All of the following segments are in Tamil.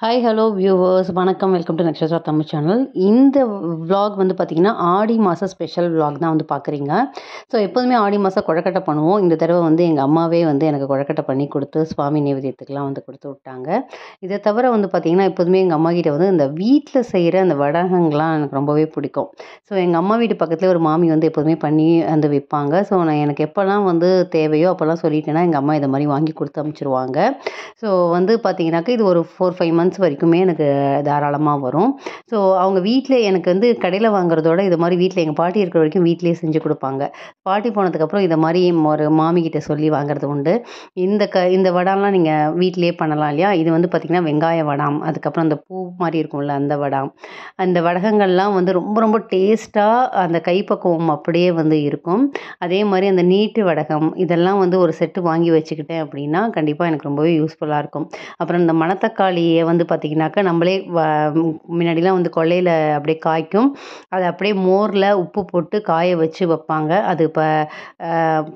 ஹாய் ஹலோ வியூவர்ஸ் வணக்கம். Welcome to Nakshatra Tamil channel இந்த விலாக் வந்து பார்த்திங்கன்னா ஆடி மாத ஸ்பெஷல் விலாக் தான் வந்து பார்க்குறீங்க ஸோ எப்போதுமே ஆடி மாதம் கொழக்கட்டை பண்ணுவோம். இந்த தடவை வந்து எங்கள் அம்மாவே வந்து எனக்கு கொழக்கட்டை பண்ணி கொடுத்து சுவாமி நைவேத்தியத்துக்குலாம் வந்து கொடுத்து விட்டாங்க. இதை தவிர வந்து பார்த்திங்கன்னா எப்போதுமே எங்கள் அம்மா கிட்ட வந்து இந்த வீட்டில் செய்கிற அந்த வடகங்கள்லாம் எனக்கு ரொம்பவே பிடிக்கும். ஸோ எங்கள் அம்மா வீட்டு பக்கத்தில் ஒரு மாமி வந்து எப்போதுமே பண்ணி அந்த விற்பாங்க ஸோ நான் எனக்கு எப்போல்லாம் வந்து தேவையோ அப்போல்லாம் சொல்லிட்டேன்னா எங்கள் அம்மா இதை மாதிரி வாங்கி கொடுத்து அனுப்பிச்சிருவாங்க ஸோ வந்து பார்த்திங்கனாக்கா இது ஒரு ஃபோர் ஃபைவ் மந்த்ஸ் வரைக்குமே எனக்கு தாராளமாக வரும். ஸோ அவங்க வீட்டில் எனக்கு வந்து கடையில் வாங்குறதோட இது மாதிரி வீட்டில் எங்கள் பாட்டி இருக்கிற வரைக்கும் வீட்டிலேயே செஞ்சு கொடுப்பாங்க. பாட்டி போனதுக்கப்புறம் இதை மாதிரி ஒரு மாமிக்கிட்ட சொல்லி வாங்குறது உண்டு. இந்த க இந்த வடாம்லாம் நீங்கள் வீட்டிலே பண்ணலாம் இல்லையா? இது வந்து பார்த்திங்கன்னா வெங்காய வடாம் அதுக்கப்புறம் அந்த பூ மாதிரி இருக்கும்ல அந்த வடாம். அந்த வடகங்கள்லாம் வந்து ரொம்ப ரொம்ப டேஸ்ட்டாக அந்த கைப்பக்குவம் அப்படியே வந்து இருக்கும். அதே மாதிரி அந்த நீட்டு வடகம் இதெல்லாம் வந்து ஒரு செட்டு வாங்கி வச்சுக்கிட்டேன் அப்படின்னா கண்டிப்பாக எனக்கு ரொம்பவே யூஸ்ஃபுல்லாக இருக்கும். அப்புறம் இந்த மணத்தக்காளியை வந்து வந்து பார்த்திங்கனாக்கா நம்மளே வ முன்னாடிலாம் வந்து கொல்லையில் அப்படியே காய்க்கும். அதை அப்படியே மோரில் உப்பு போட்டு காய வச்சு வைப்பாங்க. அது இப்போ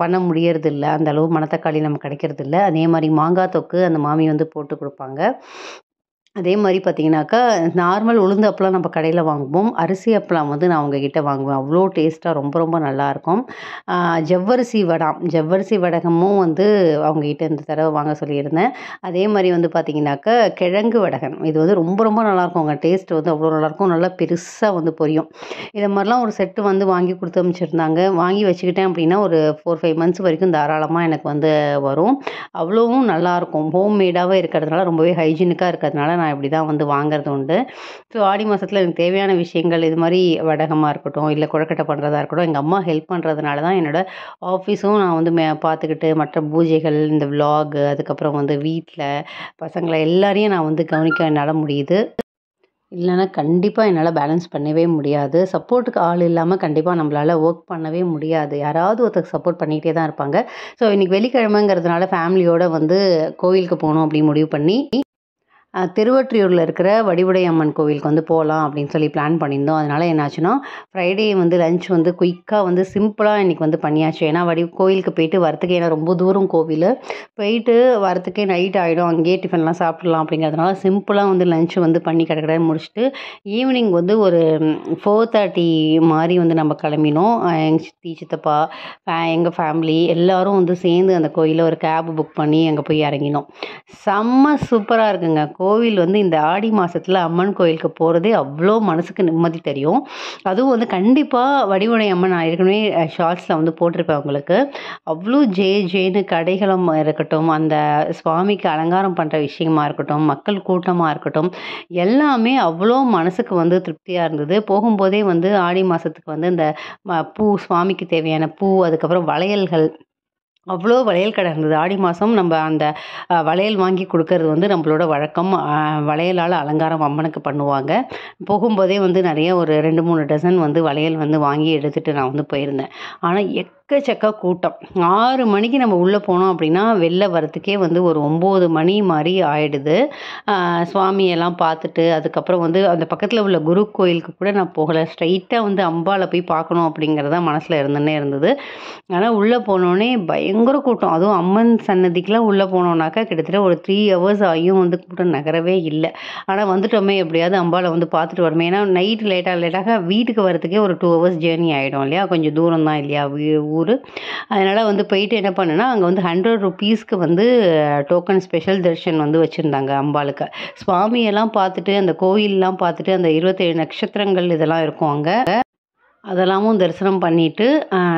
பண்ண முடியறதில்ல. அந்த அளவு மணத்தக்காளி நமக்கு கிடைக்கிறதில்ல. அதே மாதிரி மாங்காய் தொக்கு அந்த மாமி வந்து போட்டு கொடுப்பாங்க. அதே மாதிரி பார்த்தீங்கன்னாக்கா நார்மல் உளுந்து அப்பளம் நம்ம கடையில் வாங்குவோம். அரிசி அப்பளம் வந்து நான் அவங்கக்கிட்ட வாங்குவேன். அவ்வளோ டேஸ்ட்டாக ரொம்ப ரொம்ப நல்லாயிருக்கும் ஜவ்வரிசி வடாம் ஜவ்வரிசி வடகமும் வந்து அவங்ககிட்ட இந்த தடவை வாங்க சொல்லியிருந்தேன். அதே மாதிரி வந்து பார்த்தீங்கன்னாக்கா கிழங்கு வடகம் இது வந்து ரொம்ப ரொம்ப நல்லாயிருக்கும் உங்கள் டேஸ்ட் வந்து அவ்வளோ நல்லாயிருக்கும் நல்லா பெருசாக வந்து பொரியும். இதை மாதிரிலாம் ஒரு செட்டு வந்து வாங்கி கொடுத்து அமைச்சிருந்தாங்க வாங்கி வச்சுக்கிட்டேன் அப்படின்னா ஒரு ஃபோர் ஃபைவ் மந்த்ஸ் வரைக்கும் தாராளமாக எனக்கு வந்து வரும். அவ்வளோவும் நல்லாயிருக்கும் ஹோம் மேடாகவே இருக்கிறதுனால ரொம்பவே ஹைஜீனிக்காக இருக்கிறதுனால நான் இப்படி தான் வந்து வாங்குறது உண்டு. ஸோ ஆடி மாதத்தில் எனக்கு தேவையான விஷயங்கள் இது மாதிரி வடகமாக இருக்கட்டும் இல்லை குழக்கட்டை பண்ணுறதா இருக்கட்டும் எங்கள் அம்மா ஹெல்ப் பண்ணுறதுனால தான் என்னோடய ஆஃபீஸும் நான் வந்து மே பார்த்துக்கிட்டு மற்ற பூஜைகள் இந்த விலாகு அதுக்கப்புறம் வந்து வீட்டில் பசங்களை எல்லாரையும் நான் வந்து கவனிக்க என்னால் முடியுது. இல்லைன்னா கண்டிப்பாக என்னால் பேலன்ஸ் பண்ணவே முடியாது. சப்போர்ட்டுக்கு ஆள் இல்லாமல் கண்டிப்பாக நம்மளால் ஒர்க் பண்ணவே முடியாது. யாராவது ஒருத்தருக்கு சப்போர்ட் பண்ணிகிட்டே தான் இருப்பாங்க. ஸோ இன்றைக்கி வெள்ளிக்கிழமைங்கிறதுனால ஃபேமிலியோடு வந்து கோவிலுக்கு போகணும் அப்படின்னு முடிவு பண்ணி திருவொற்றியூரில் இருக்கிற வடிவுடையம்மன் கோவிலுக்கு வந்து போகலாம் அப்படின்னு சொல்லி பிளான் பண்ணியிருந்தோம். அதனால் என்னாச்சுன்னா ஃப்ரைடே வந்து லஞ்ச் வந்து குயிக்காக வந்து சிம்பிளாக இன்றைக்கி வந்து பண்ணியாச்சு. ஏன்னா வடி கோவிலுக்கு போயிட்டு வரத்துக்கு ஏன்னா ரொம்ப தூரம் கோவில். போயிட்டு வரத்துக்கே நைட் ஆகிடும் அங்கேயே டிஃபன்லாம் சாப்பிட்றலாம் அப்படிங்கிறதுனால சிம்பிளாக வந்து லஞ்ச் வந்து பண்ணி கடற்கடை முடிச்சுட்டு ஈவினிங் வந்து ஒரு ஃபோர் தேர்ட்டி மாதிரி வந்து நம்ம கிளம்பினோம். எங்கள் சித்தி சித்தப்பா எங்கள் ஃபேமிலி எல்லாரும் வந்து சேர்ந்து அந்த கோயிலில் ஒரு கேப் புக் பண்ணி அங்கே போய் இறங்கினோம். செம்ம சூப்பராக இருக்குங்க கோவில் வந்து இந்த ஆடி மாதத்தில் அம்மன் கோயிலுக்கு போகிறதே அவ்வளோ மனசுக்கு நிம்மதி தெரியும். அதுவும் வந்து கண்டிப்பாக வடிவுடை அம்மன் நான் ஏற்கனவே ஷார்ட்ஸில் வந்து போட்டிருப்பேன் உங்களுக்கு. அவ்வளோ ஜே ஜேன்னு கடைகளும் இருக்கட்டும் அந்த சுவாமிக்கு அலங்காரம் பண்ணுற விஷயமா இருக்கட்டும் மக்கள் கூட்டமாக இருக்கட்டும் எல்லாமே அவ்வளோ மனசுக்கு வந்து திருப்தியாக இருந்தது. போகும்போதே வந்து ஆடி மாதத்துக்கு வந்து இந்த ம- பூ சுவாமிக்கு தேவையான பூ அதுக்கப்புறம் வளையல்கள் அவ்வளோ வளையல் கடை இருந்தது. ஆடி மாதம் நம்ம அந்த வளையல் வாங்கி கொடுக்கறது வந்து நம்மளோட வழக்கம். வளையலால் அலங்காரம் அம்மனுக்கு பண்ணுவாங்க. போகும்போதே வந்து நிறைய ஒரு ரெண்டு மூணு டசன் வந்து வளையல் வந்து வாங்கி எடுத்துகிட்டு நான் வந்து போயிருந்தேன். ஆனால் எக் எக்கச்சக்க கூட்டம். ஆறு மணிக்கு நம்ம உள்ளே போனோம் அப்படின்னா வெளில வரத்துக்கே வந்து ஒரு ஒம்பது மணி மாதிரி ஆயிடுது. சுவாமியெல்லாம் பார்த்துட்டு அதுக்கப்புறம் வந்து அந்த பக்கத்தில் உள்ள குரு கோயிலுக்கு கூட நான் போகலை. ஸ்ட்ரைட்டாக வந்து அம்பாவை போய் பார்க்கணும் அப்படிங்கிறத மனசில் இருந்துன்னே இருந்தது. ஆனால் உள்ளே போனோடனே பயங்கர கூட்டம். அதுவும் அம்மன் சன்னதிக்கெலாம் உள்ளே போனோம்னாக்கா கிட்டத்தட்ட ஒரு த்ரீ ஹவர்ஸ் ஆகியும் வந்து கூட்டம் நகரவே இல்லை. ஆனால் வந்துட்டோமே எப்படியாவது அம்பாவை வந்து பார்த்துட்டு வரமே. ஏன்னா நைட் லேட்டாக லேட்டாக வீட்டுக்கு வரத்துக்கே ஒரு டூ ஹவர்ஸ் ஜேர்னி ஆகிடும் இல்லையா? கொஞ்சம் தூரம் தான் இல்லையா? வீ- ஊர். அதனால் வந்து போயிட்டு என்ன பண்ணேன்னா அங்கே வந்து ஹண்ட்ரட் ருபீஸ்க்கு வந்து டோக்கன் ஸ்பெஷல் தர்ஷன் வந்து வச்சுருந்தாங்க அம்பாளுக்கு. சுவாமியெல்லாம் பார்த்துட்டு அந்த கோயிலெலாம் பார்த்துட்டு அந்த இருபத்தேழு நட்சத்திரங்கள் இதெல்லாம் இருக்கும் அங்கே. அதெல்லாமும் தரிசனம் பண்ணிவிட்டு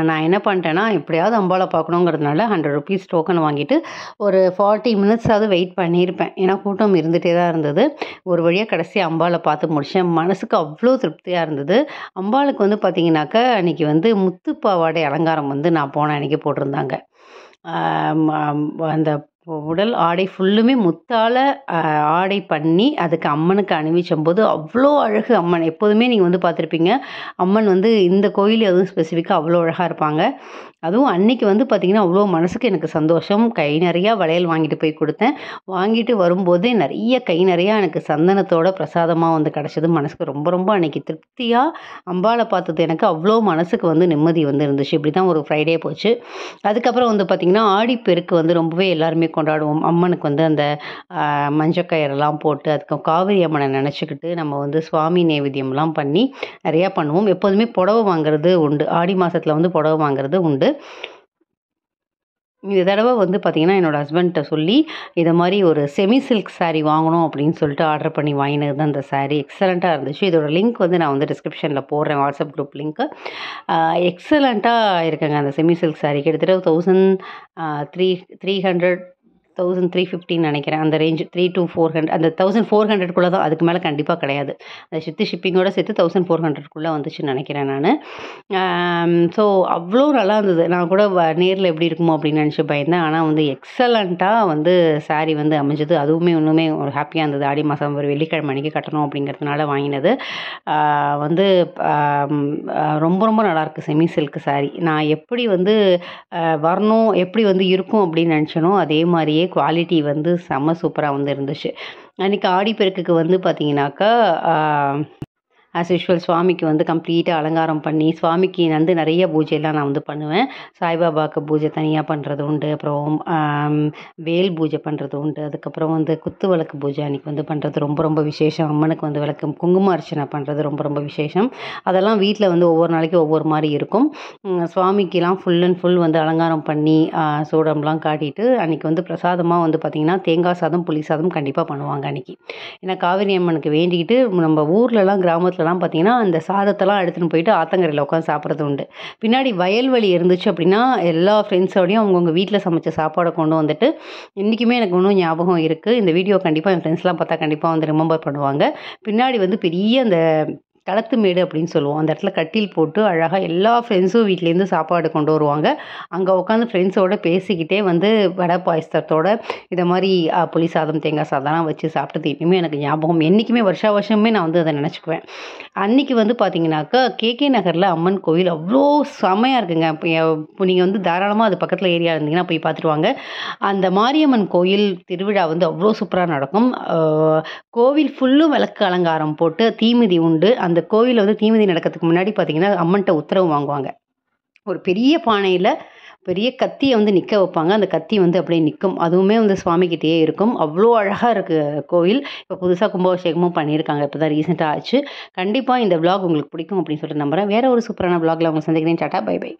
நான் என்ன பண்ணிட்டேன்னா எப்படியாவது அம்பாவை பார்க்கணுங்கிறதுனால ஹண்ட்ரட் ருபீஸ் டோக்கன் வாங்கிட்டு ஒரு ஃபார்ட்டி மினிட்ஸாவது வெயிட் பண்ணியிருப்பேன். ஏன்னா கூட்டம் இருந்துகிட்டே தான் இருந்தது. ஒரு வழியாக கடைசி அம்பாவை பார்த்து முடித்தேன் மனசுக்கு அவ்வளோ திருப்தியாக இருந்தது. அம்பாளுக்கு வந்து பார்த்தீங்கன்னாக்கா அன்றைக்கி வந்து முத்து பாவாடை அலங்காரம் வந்து நான் போன அன்றைக்கி போட்டிருந்தாங்க. அந்த உடல் ஆடை ஃபுல்லுமே முத்தால் ஆடை பண்ணி அதுக்கு அம்மனுக்கு அணிவிச்சம்போது அவ்வளோ அழகு அம்மன். எப்போதுமே நீங்கள் வந்து பார்த்துருப்பீங்க அம்மன் வந்து இந்த கோயில் எதுவும் ஸ்பெசிஃபிக்காக அவ்வளோ அழகாக இருப்பாங்க. அதுவும் அன்னைக்கு வந்து பார்த்திங்கன்னா அவ்வளோ மனசுக்கு எனக்கு சந்தோஷம். கை நிறையா வளையல் வாங்கிட்டு போய் கொடுத்தேன். வாங்கிட்டு வரும்போதே நிறைய கை நிறையா எனக்கு சந்தனத்தோட பிரசாதமாக வந்து கிடச்சது. மனசுக்கு ரொம்ப ரொம்ப அன்னைக்கு திருப்தியாக அம்பாளை பார்த்தது எனக்கு அவ்வளோ மனசுக்கு வந்து நிம்மதி வந்து இருந்துச்சு. இப்படி தான் ஒரு ஃப்ரைடே போச்சு. அதுக்கப்புறம் வந்து பார்த்திங்கன்னா ஆடிப்பெருக்கு வந்து ரொம்பவே எல்லாருமே கொண்டாடுவோம். அம்மனுக்கு வந்து அந்த மஞ்சக்கயிறெல்லாம் போட்டு அதுக்கு காவிரி அம்மனை நினச்சிக்கிட்டு நம்ம வந்து சுவாமி நைவேத்தியம்லாம் பண்ணி நிறையா பண்ணுவோம். எப்போதுமே புடவை வாங்குறது உண்டு. ஆடி மாதத்தில் வந்து புடவை வாங்குறது உண்டு. இந்த தடவை வந்து பார்த்திங்கன்னா என்னோடய ஹஸ்பண்ட்டை சொல்லி இதை மாதிரி ஒரு செமி சில்க் சாரீ வாங்கணும் அப்படின்னு சொல்லிட்டு ஆர்டர் பண்ணி வாங்கினது தான் இந்த சாரீ எக்ஸலண்ட்டாக இருந்துச்சு. இதோட லிங்க் வந்து நான் வந்து டிஸ்கிரிப்ஷனில் போடுறேன். வாட்ஸ்அப் குரூப் லிங்க்கு எக்ஸலண்ட்டாக இருக்குங்க அந்த செமி சில்க் சாரீ கிட்டத்தட்ட thousand three three hundred thousand three ஃபிஃப்டின்னு நினைக்கிறேன். அந்த range three two four hundred அந்த தௌசண்ட் ஃபோர் ஹண்ட்ரட்குள்ளே தான் அதுக்கு மேலே கண்டிப்பாக கிடையாது. அந்த சித்து ஷிப்பிங்கோட சேர்த்து தௌசண்ட் ஃபோர் ஹண்ட்ரட்குள்ளே வந்துச்சுன்னு நினைக்கிறேன் நான். ஸோ அவ்வளோ நல்லா இருந்தது. நான் கூட நேரில் எப்படி இருக்குமோ அப்படின்னு நினச்சி பயந்தேன். ஆனால் வந்து எக்ஸலண்ட்டாக வந்து சாரீ வந்து அமைஞ்சது. அதுவுமே ஒன்றுமே ஒரு ஹாப்பியாக இருந்தது. ஆடி மாதம் ஒரு வெள்ளிக்கிழமை அன்னைக்கு கட்டணும் அப்படிங்கிறதுனால வாங்கினது. வந்து ரொம்ப ரொம்ப நல்லாயிருக்கு செமி சில்க் சாரீ நான் எப்படி வந்து வரணும் எப்படி வந்து இருக்கும் அப்படின்னு நினச்சனோ அதே மாதிரியே குவாலிட்டி வந்து செம்ம சூப்பராக வந்து இருந்துச்சு. அன்றைக்கி ஆடிப்பெருக்குக்கு வந்து பார்த்தீங்கன்னாக்கா ஆஸ் யூஷுவல் சுவாமிக்கு வந்து கம்ப்ளீட்டாக அலங்காரம் பண்ணி சுவாமிக்கு வந்து நிறைய பூஜையெல்லாம் நான் வந்து பண்ணுவேன். சாய்பாபாவுக்கு பூஜை தனியாக பண்ணுறது உண்டு. அப்புறம் வேல் பூஜை பண்ணுறது உண்டு. அதுக்கப்புறம் வந்து குத்து விளக்கு பூஜை அன்றைக்கி வந்து பண்ணுறது ரொம்ப ரொம்ப விசேஷம். அம்மனுக்கு வந்து விளக்கு குங்கும அர்ச்சனை பண்ணுறது ரொம்ப ரொம்ப விசேஷம். அதெல்லாம் வீட்டில் வந்து ஒவ்வொரு நாளைக்கு ஒவ்வொரு மாதிரி இருக்கும். சுவாமிக்கெலாம் ஃபுல் அண்ட் ஃபுல் வந்து அலங்காரம் பண்ணி சூடம்லாம் காட்டிட்டு அன்றைக்கி வந்து பிரசாதமாக வந்து பார்த்திங்கன்னா தேங்காய் சாதம் புளி சாதம் கண்டிப்பாக பண்ணுவாங்க அன்றைக்கி ஏன்னா காவிரி அம்மனுக்கு வேண்டிக்கிட்டு நம்ம ஊர்லலாம் கிராமத்தில் கிராமத்துலலாம் பார்த்தீங்கன்னா அந்த சாதத்தெல்லாம் எடுத்துகிட்டு போயிட்டு ஆத்தங்கரையில் உட்காந்து சாப்பிட்றது உண்டு. பின்னாடி வயல்வெளி இருந்துச்சு அப்படின்னா எல்லா ஃப்ரெண்ட்ஸோடையும் அவங்கவுங்க வீட்டில் சமைச்ச சாப்பாடை கொண்டு வந்துட்டு இன்றைக்குமே எனக்கு இன்னும் ஞாபகம் இருக்குது இந்த வீடியோ கண்டிப்பாக என் ஃப்ரெண்ட்ஸ்லாம் பார்த்தா கண்டிப்பாக வந்து ரிமெம்பர் பண்ணுவாங்க. பின்னாடி வந்து பெரிய அந்த களத்து மேடு அப்படின்னு சொல்லுவோம். அந்த இடத்துல கட்டில் போட்டு அழகாக எல்லா ஃப்ரெண்ட்ஸும் வீட்லேருந்து சாப்பாடு கொண்டு வருவாங்க. அங்கே உட்காந்து ஃப்ரெண்ட்ஸோட பேசிக்கிட்டே வந்து வடை பாயசத்தோட இதை மாதிரி புளி சாதம் தேங்காய் சாதம்லாம் வச்சு சாப்பிட்டது இன்னுமே எனக்கு ஞாபகம். என்றைக்குமே வருஷா வருஷமே நான் வந்து அதை நினச்சிக்குவேன். அன்னைக்கு வந்து பார்த்தீங்கன்னாக்கா கேகே நகரில் அம்மன் கோயில் அவ்வளோ செமையாக இருக்குங்க. இப்போ நீங்கள் வந்து தாராளமாக அது பக்கத்தில் ஏரியா இருந்தீங்கன்னா போய் பார்த்துட்டு வாங்க. அந்த மாரியம்மன் கோயில் திருவிழா வந்து அவ்வளோ சூப்பராக நடக்கும். கோவில் ஃபுல்லும் விளக்கு அலங்காரம் போட்டு தீமிதி உண்டு. அந்த அந்த கோவிலில் வந்து தீமிதி நடக்கிறதுக்கு முன்னாடி பார்த்தீங்கன்னா அம்மன்ட்ட உத்தரவு வாங்குவாங்க. ஒரு பெரிய பானையில் பெரிய கத்தியை வந்து நிற்க வைப்பாங்க. அந்த கத்தி வந்து அப்படியே நிற்கும் அதுவுமே வந்து சுவாமிக்கிட்டேயே இருக்கும். அவ்வளோ அழகாக இருக்குது கோவில். இப்போ புதுசாக கும்பாபிஷேகமும் பண்ணியிருக்காங்க. இப்போ தான் ரீசெண்டாக ஆச்சு. கண்டிப்பாக இந்த விளாக் உங்களுக்கு பிடிக்கும் அப்படின்னு சொல்லிட்டு நம்புறேன். வேறு ஒரு சூப்பரான விளாகில் உங்களை சந்திக்கிறேன். Tata bye bye.